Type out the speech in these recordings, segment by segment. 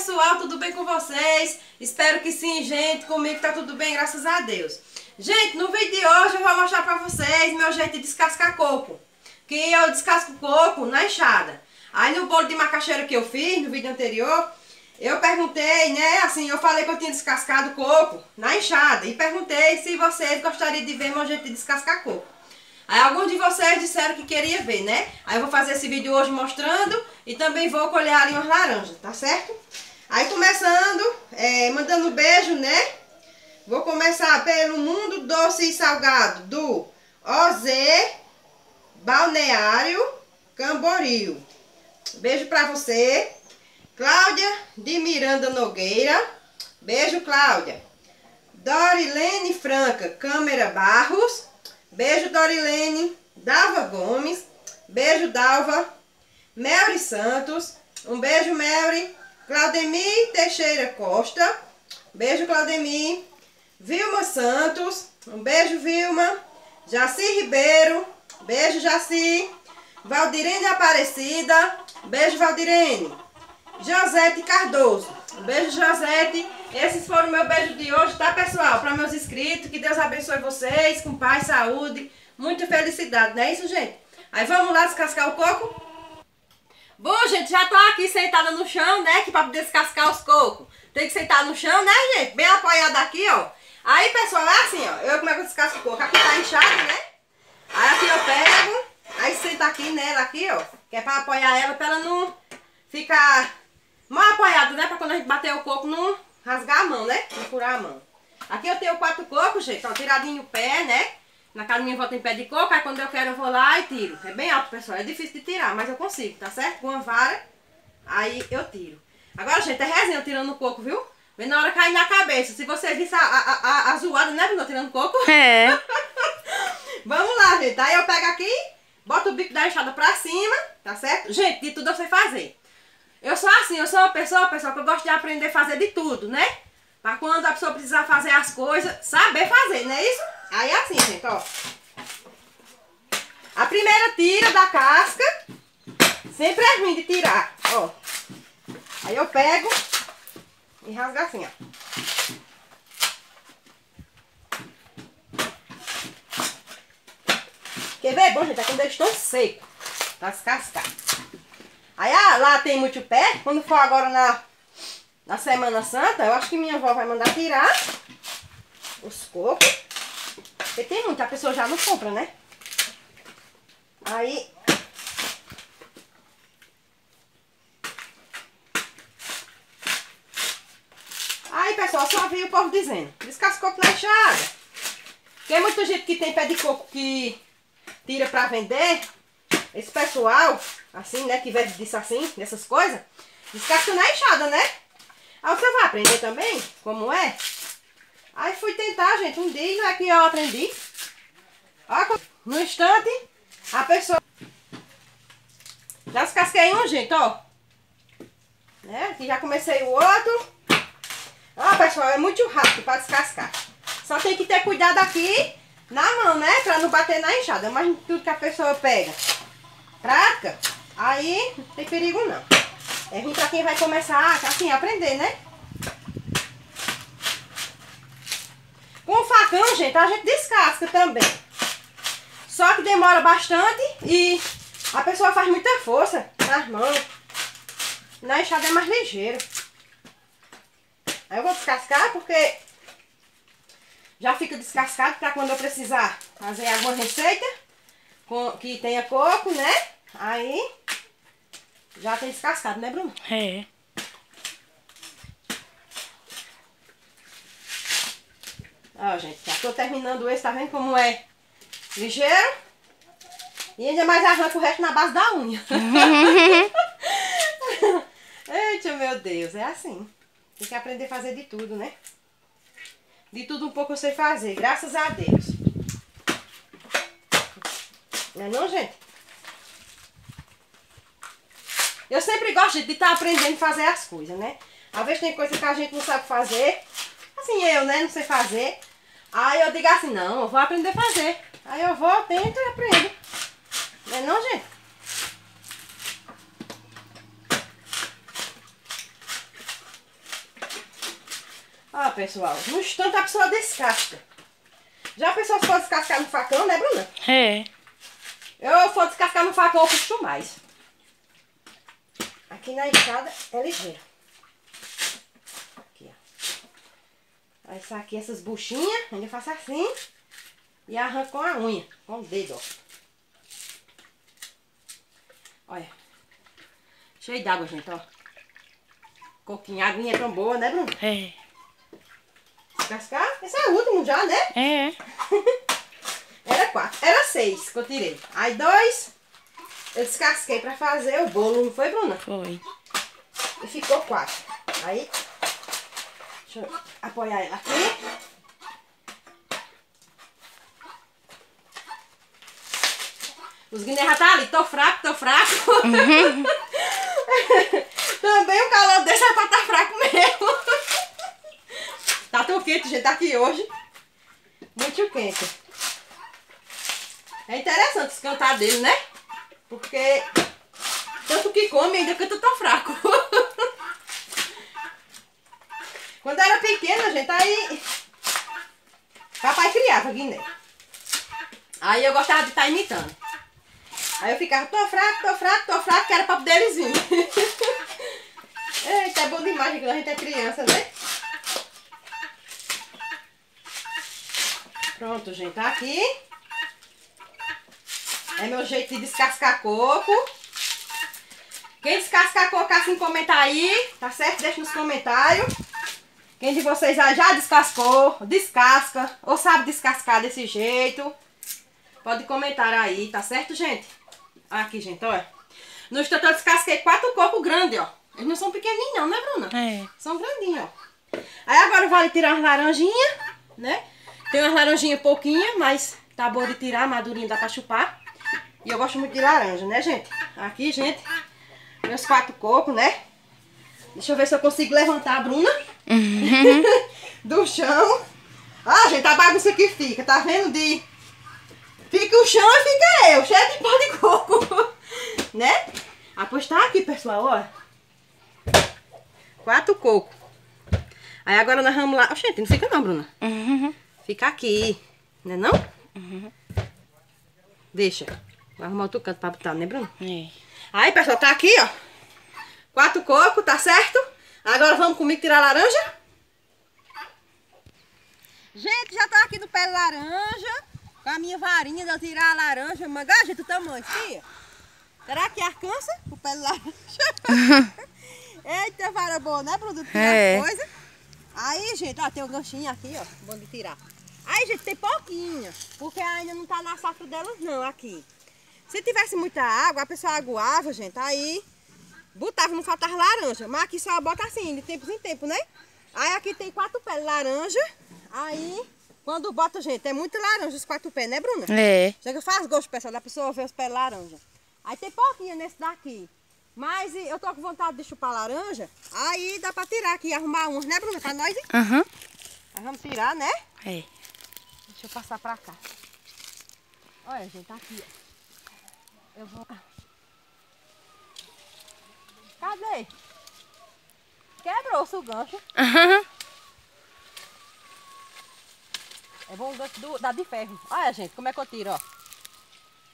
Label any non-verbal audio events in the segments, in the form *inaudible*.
pessoal, tudo bem com vocês? Espero que sim, gente. Comigo tá tudo bem, graças a Deus. Gente, no vídeo de hoje eu vou mostrar pra vocês meu jeito de descascar coco. Que eu descasco coco na enxada. Aí no bolo de macaxeira que eu fiz no vídeo anterior, eu perguntei, né, assim, eu falei que eu tinha descascado coco na enxada. E perguntei se vocês gostariam de ver meu jeito de descascar coco. Aí alguns de vocês disseram que queria ver, né? Aí eu vou fazer esse vídeo hoje mostrando e também vou colher ali umas laranjas, tá certo? Aí começando, é, mandando beijo, né? Vou começar pelo Mundo Doce e Salgado do OZ Balneário Camboriú. Beijo pra você. Cláudia de Miranda Nogueira. Beijo, Cláudia. Dorilene Franca Câmara Barros. Beijo, Dorilene. Dalva Gomes. Beijo, Dalva. Melry Santos. Um beijo, Melry. Claudemir Teixeira Costa. Beijo, Claudemir. Vilma Santos. Um beijo, Vilma. Jaci Ribeiro. Beijo, Jaci. Valdirene Aparecida. Beijo, Valdirene. Josete Cardoso. Um beijo, Josete. Esses foram o meu beijo de hoje, tá, pessoal? Para meus inscritos, que Deus abençoe vocês, com paz, saúde, muita felicidade, não é isso, gente? Aí vamos lá descascar o coco? Bom, gente, já tô aqui sentada no chão, né, que pra descascar os cocos. Tem que sentar no chão, né, gente? Bem apoiada aqui, ó. Aí, pessoal, é assim, ó. Eu como é que eu descasco o coco? Aqui tá inchado, né? Aí aqui eu pego, aí senta aqui nela aqui, ó. Que é pra apoiar ela, pra ela não ficar mal apoiada, né? Pra quando a gente bater o coco não rasgar a mão, né? Não furar a mão. Aqui eu tenho quatro cocos, gente, ó, tiradinho o pé, né? Na casa minha avó tem pé de coco, aí quando eu quero eu vou lá e tiro. É bem alto, pessoal, é difícil de tirar, mas eu consigo, tá certo? Com uma vara, aí eu tiro. Agora, gente, é resenha tirando o coco, viu? Vem na hora cair na cabeça. Se você visse a, a, a, a zoada, né, Bruno, tirando coco? É. *laughs* Vamos lá, gente. Aí eu pego aqui, boto o bico da enxada pra cima, tá certo? Gente, de tudo eu sei fazer. Eu sou assim, eu sou uma pessoa, pessoal, que eu gosto de aprender a fazer de tudo, né? Pra quando a pessoa precisar fazer as coisas, saber fazer, não é isso? Aí é assim, gente, ó. A primeira tira da casca, sempre é ruim de tirar, ó. Aí eu pego e rasgo assim, ó. Quer ver? Bom, gente, é quando eles estão secos, pra descascar. Aí ah, lá tem muito pé, quando for agora na, na Semana Santa, eu acho que minha avó vai mandar tirar os cocos. Porque tem muito, a pessoa já não compra, né? Aí... Aí, pessoal, só vi o povo dizendo, descascou na enxada. Tem muita gente que tem pé de coco que tira pra vender. Esse pessoal, assim, né, que vende disso assim, dessas coisas, descasca na enxada, né? Aí você vai aprender também como é. Tentar, gente, um dia, não é que eu aprendi. Olha, no instante, a pessoa... Já descasquei um, gente, ó. Né? Aqui já comecei o outro. Ó, pessoal, é muito rápido para descascar. Só tem que ter cuidado aqui na mão, né? Pra não bater na enxada. Mas tudo que a pessoa pega prática, aí não tem perigo não. É ruim pra quem vai começar assim, aprender, né? Com facão, gente, a gente descasca também. Só que demora bastante e a pessoa faz muita força nas mãos. Na enxada é mais ligeiro. Aí eu vou descascar porque já fica descascado para quando eu precisar fazer alguma receita com, que tenha coco, né? Aí já tem descascado, né, Bruno? É. Ó, gente, já tô terminando esse, tá vendo como é ligeiro? E ainda mais arranca o resto na base da unha. *laughs* Eita, meu Deus, é assim. Tem que aprender a fazer de tudo, né? De tudo um pouco eu sei fazer, graças a Deus. Não é não, gente? Eu sempre gosto de estar tá aprendendo a fazer as coisas, né? Às vezes tem coisa que a gente não sabe fazer. Assim, eu, né? Não sei fazer. Aí eu digo assim, não, eu vou aprender a fazer. Aí eu vou, tento e aprendo. Não é não, gente? Ó, pessoal, no instante a pessoa descasca. Já a pessoa for descascar no facão, né, Bruna? É. Eu for descascar no facão, eu puxo mais. Aqui na enxada é ligeiro. Aqui, ó. Aí saquei essas buchinhas, ainda faço assim. E arranco com a unha, com o dedo, ó. Olha. Cheio d'água, gente, ó. Coquinha, a aguinha é tão boa, né, Bruno? É. Descascar? Esse é o último já, né? É. *laughs* Era quatro. Era seis que eu tirei. Aí dois eu descasquei pra fazer o bolo, não foi, Bruna? Foi. E ficou quatro. Aí, deixa eu apoiar ela aqui. Os guiné já tá ali, tô fraco, tô fraco. *laughs* Também o calor desse é pra tá fraco mesmo. tá tão quente, gente, tá aqui hoje. Muito quente. É interessante esse cantar dele, né? Porque tanto que come ainda eu tô fraco. *laughs* Quando eu era pequena, gente, aí papai criava guiné. Aí eu gostava de estar tá imitando. Aí eu ficava, tô fraco, tô fraco, tô fraco, que era papo deles *laughs* vir. Eita, é bom demais quando a gente é criança, né? Pronto, gente, tá aqui. É meu jeito de descascar coco. Quem descascar coco assim, comenta aí, tá certo? Deixa nos comentários. Quem de vocês já descascou, descasca, ou sabe descascar desse jeito, pode comentar aí, tá certo, gente? Aqui, gente, olha. No instante eu descasquei quatro cocos grandes, ó. Eles não são pequenininhos não, né, Bruna? É. São grandinhos, ó. Aí agora vale tirar umas laranjinhas, né? Tem umas laranjinhas pouquinhas, mas tá boa de tirar, madurinha dá pra chupar. E eu gosto muito de laranja, né, gente? Aqui, gente, meus quatro cocos, né? Deixa eu ver se eu consigo levantar a Bruna uhum. do chão. Ah, gente, a bagunça que fica, tá vendo? De... Fica o chão e fica eu, cheio de pó de coco. *laughs* né? Ah, pois tá aqui, pessoal, ó. Quatro cocos. Aí agora nós vamos lá. Oxente, não fica não, Bruna. Uhum. Fica aqui. Né não? Uhum. Deixa. Vai arrumar outro canto pra botar, né, Bruno? É. Aí, pessoal, tá aqui, ó. Quatro cocos, tá certo? Agora vamos comigo tirar a laranja. Gente, já tô aqui no pé de laranja. Com a minha varinha de eu tirar a laranja. Manga, gente, o tamanho, filha. Será que alcança o pé de laranja? *laughs* Eita, vara boa, né, Bruno? É. as coisas. Aí, gente, ó, tem um ganchinho aqui, ó. Bom de tirar. Aí, gente, tem pouquinho. Porque ainda não tá na safra delas, não, aqui. Se tivesse muita água, a pessoa aguava, gente, aí botava, não faltava laranja. Mas aqui só bota assim, de tempos em tempo, né? Aí aqui tem quatro pés de laranja. Aí, quando bota, gente, é muito laranja os quatro pés, né, Bruna? É. Chega faz gosto, pessoal, da pessoa ver os pés de laranja. Aí tem pouquinho nesse daqui. Mas eu tô com vontade de chupar laranja. Aí dá pra tirar aqui, arrumar uns, né, Bruna? Pra nós, hein? Aham. Uhum. Aí vamos tirar, né? É. Deixa eu passar pra cá. Olha, gente, tá aqui, ó. Eu vou... Cadê? Quebrou-se o gancho. Uhum. É bom o gancho do, da de ferro. Olha, gente, como é que eu tiro, ó.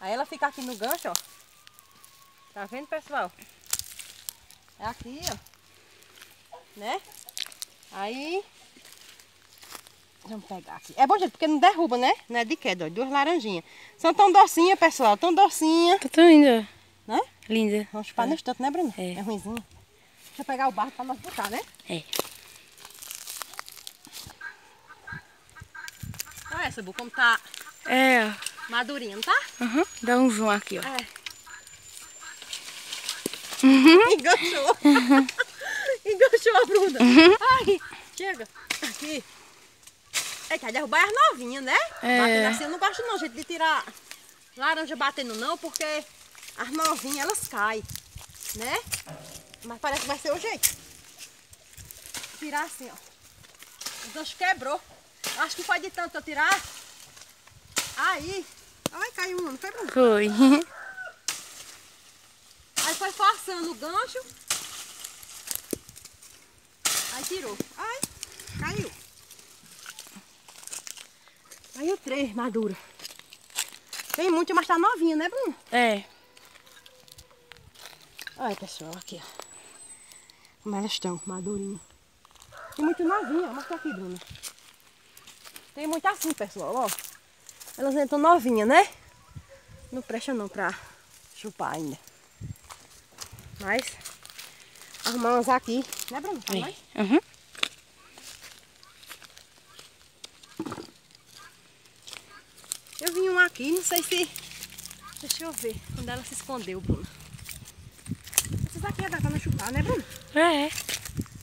Aí ela fica aqui no gancho, ó. Tá vendo, pessoal? É aqui, ó. Né? Aí... Vamos pegar aqui. É bom, gente, porque não derruba, né? Não é de queda, ó. Duas laranjinhas. São tão docinhas, pessoal. Tão docinhas. Tá tão linda. Né? Linda. Vamos chupar é. no instante, né, Bruna? É. É ruimzinho. Deixa eu pegar o barro pra nós botar, né? É. Olha essa, Bu, como tá É. madurinha, não tá? Uhum. Dá um zoom aqui, ó. É. Uhum. *laughs* Enganchou. *laughs* Enganchou a Bruna. Uhum. Ai, chega. Aqui. É, quer derrubar as novinhas, né? É. Batendo assim, eu não gosto não, gente, de tirar laranja batendo não, porque as novinhas, elas caem, né? Mas parece que vai ser o jeito. Tirar assim, ó. O gancho quebrou. Acho que foi de tanto eu tirar. Aí. Ai, caiu uma, não foi, Bruno? Foi. *laughs* Aí foi forçando o gancho. Aí tirou. Ai. Caiu. Caiu três, madura. Tem muito, mas tá novinha, né, Bruno? É. Olha, pessoal, aqui, ó. Como elas estão, madurinhas. Tem muito novinha, mostra aqui, Bruna. Tem muito assim, pessoal, ó. Elas ainda estão novinhas, né? Não presta não pra chupar ainda. Mas, arrumar umas aqui, né, Bruna? Tá mais? Uhum. Eu vi um aqui, não sei se... Deixa eu ver, onde ela se escondeu, Bruna. Aqui é dar pra não chupar, né, Bruna? É.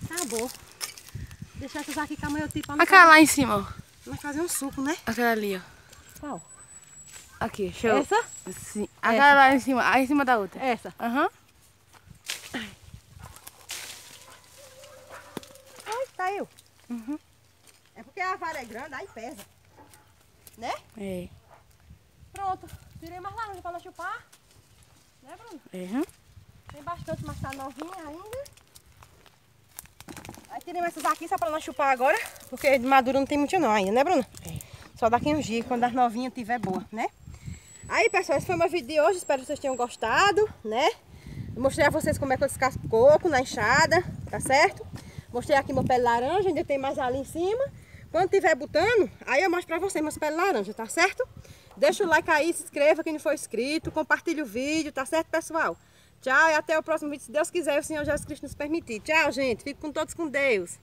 Tá bom. Deixar essas aqui com a mãe eu tipo Aquela lá em cima, ó. Vai fazer um suco, né? Aquela ali, ó. Qual? Aqui, deixa eu... Essa? Sim. Aquela lá em cima, aí em cima da outra. Essa. Aham. Ai, tá eu. Uhum. É porque a vara é grande, aí pesa. Né? É. Pronto. Tirei mais laranja pra não chupar. Né, Bruno? Uhum. Tem bastante, mas tá novinha ainda. Aí tirei essas aqui só pra não chupar agora. Porque de madura não tem muito não ainda, né, Bruna? É. Só daqui uns dias, quando as novinhas tiver boa, né? Aí, pessoal, esse foi o meu vídeo de hoje. Espero que vocês tenham gostado, né? Mostrei a vocês como é que eu descasco coco na enxada, tá certo? Mostrei aqui meu pé de laranja, ainda tem mais ali em cima. Quando tiver botando, aí eu mostro pra vocês meus de laranja, tá certo? Deixa o like aí, se inscreva quem não for inscrito, compartilha o vídeo, tá certo, pessoal? Tchau e até o próximo vídeo, se Deus quiser e o Senhor Jesus Cristo nos permitir. Tchau, gente. Fico com todos com Deus.